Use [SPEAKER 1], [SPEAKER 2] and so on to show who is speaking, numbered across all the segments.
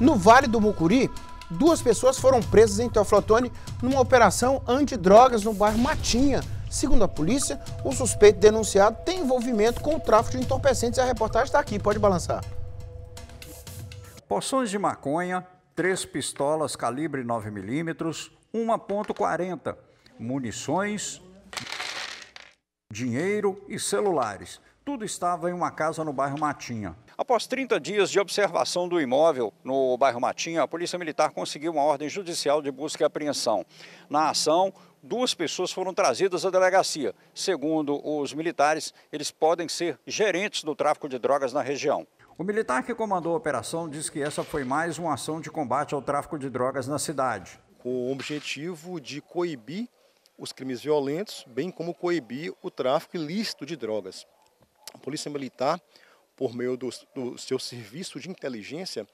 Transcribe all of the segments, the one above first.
[SPEAKER 1] No Vale do Mucuri, duas pessoas foram presas em Teoflotone numa operação antidrogas no bairro Matinha. Segundo a polícia, o suspeito denunciado tem envolvimento com o tráfico de entorpecentes. A reportagem está aqui, pode balançar.
[SPEAKER 2] Porções de maconha, três pistolas calibre 9mm, uma ponto .40, munições, dinheiro e celulares. Tudo estava em uma casa no bairro Matinha.
[SPEAKER 3] Após 30 dias de observação do imóvel no bairro Matinha, a Polícia Militar conseguiu uma ordem judicial de busca e apreensão. Na ação, duas pessoas foram trazidas à delegacia. Segundo os militares, eles podem ser gerentes do tráfico de drogas na região.
[SPEAKER 2] O militar que comandou a operação diz que essa foi mais uma ação de combate ao tráfico de drogas na cidade.
[SPEAKER 4] Com o objetivo de coibir os crimes violentos, bem como coibir o tráfico ilícito de drogas. A Polícia Militar, por meio do, do seu serviço de inteligência,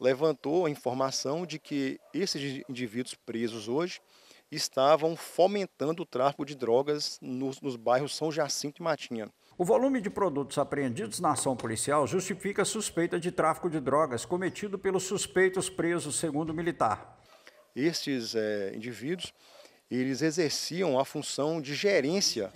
[SPEAKER 4] levantou a informação de que esses indivíduos presos hoje estavam fomentando o tráfico de drogas nos, nos bairros São Jacinto e Matinha.
[SPEAKER 2] O volume de produtos apreendidos na ação policial justifica a suspeita de tráfico de drogas cometido pelos suspeitos presos, segundo o militar.
[SPEAKER 4] Estes é, indivíduos, eles exerciam a função de gerência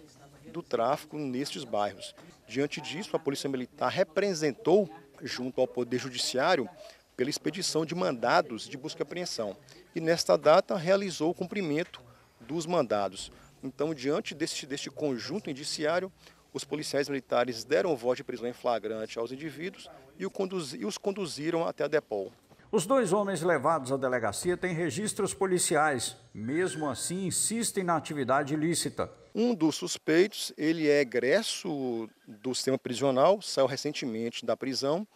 [SPEAKER 4] do tráfico nestes bairros. Diante disso, a Polícia Militar representou, junto ao Poder Judiciário, pela expedição de mandados de busca e apreensão. E nesta data realizou o cumprimento dos mandados. Então, diante deste, deste conjunto indiciário, os policiais militares deram voz de prisão em flagrante aos indivíduos e, e os conduziram até a Depol.
[SPEAKER 2] Os dois homens levados à delegacia têm registros policiais, mesmo assim insistem na atividade ilícita.
[SPEAKER 4] Um dos suspeitos, ele é egresso do sistema prisional, saiu recentemente da prisão.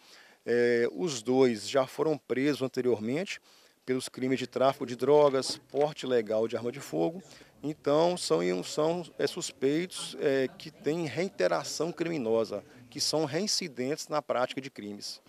[SPEAKER 4] É, os dois já foram presos anteriormente pelos crimes de tráfico de drogas, porte ilegal de arma de fogo então, são, são é, suspeitos é, que têm reiteração criminosa, que são reincidentes na prática de crimes.